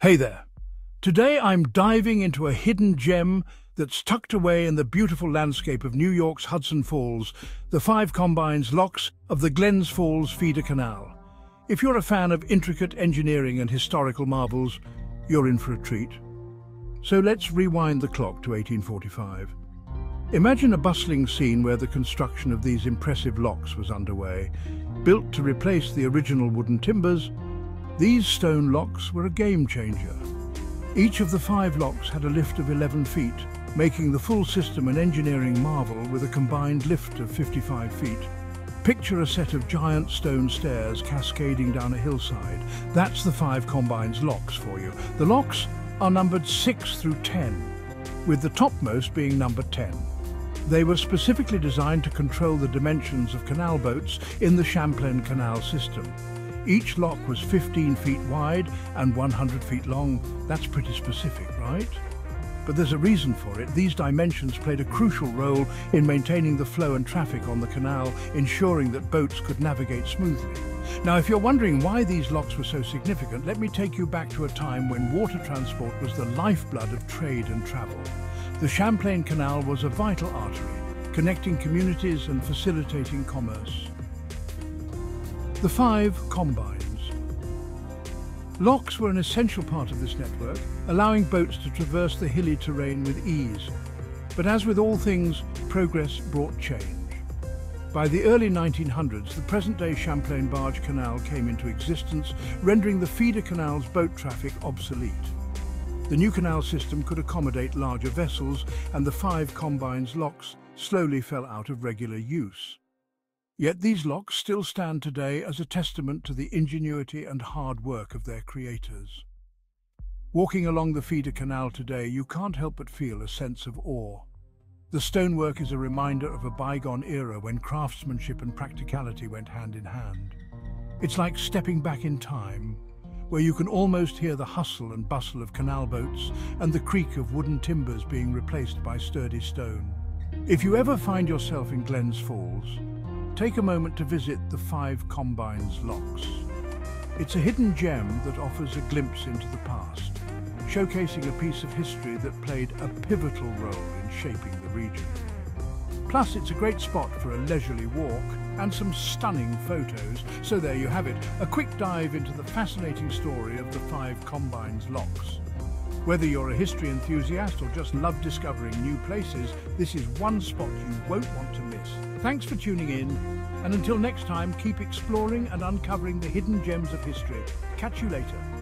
Hey there. Today I'm diving into a hidden gem that's tucked away in the beautiful landscape of New York's Hudson Falls, the five combines locks of the Glens Falls feeder canal. If you're a fan of intricate engineering and historical marvels, you're in for a treat. So let's rewind the clock to 1845. Imagine a bustling scene where the construction of these impressive locks was underway. Built to replace the original wooden timbers, these stone locks were a game changer. Each of the five locks had a lift of 11 feet, making the full system an engineering marvel with a combined lift of 55 feet. Picture a set of giant stone stairs cascading down a hillside. That's the five combines locks for you. The locks are numbered 6 through 10, with the topmost being number 10. They were specifically designed to control the dimensions of canal boats in the Champlain Canal system. Each lock was 15 feet wide and 100 feet long. That's pretty specific, right? But there's a reason for it. These dimensions played a crucial role in maintaining the flow and traffic on the canal, ensuring that boats could navigate smoothly. Now, if you're wondering why these locks were so significant, let me take you back to a time when water transport was the lifeblood of trade and travel. The Champlain Canal was a vital artery, connecting communities and facilitating commerce. The five combines. Locks were an essential part of this network, allowing boats to traverse the hilly terrain with ease. But as with all things, progress brought change. By the early 1900s, the present-day Champlain Barge Canal came into existence, rendering the feeder canal's boat traffic obsolete. The new canal system could accommodate larger vessels, and the five combines locks slowly fell out of regular use. Yet these locks still stand today as a testament to the ingenuity and hard work of their creators. Walking along the feeder canal today, you can't help but feel a sense of awe. The stonework is a reminder of a bygone era when craftsmanship and practicality went hand in hand. It's like stepping back in time, where you can almost hear the hustle and bustle of canal boats and the creak of wooden timbers being replaced by sturdy stone. If you ever find yourself in Glens Falls, take a moment to visit the Five Combines locks. It's a hidden gem that offers a glimpse into the past, showcasing a piece of history that played a pivotal role in shaping the region. Plus, it's a great spot for a leisurely walk and some stunning photos. So there you have it, a quick dive into the fascinating story of the Five Combines locks. Whether you're a history enthusiast or just love discovering new places, this is one spot you won't want to miss. Thanks for tuning in, and until next time, keep exploring and uncovering the hidden gems of history. Catch you later.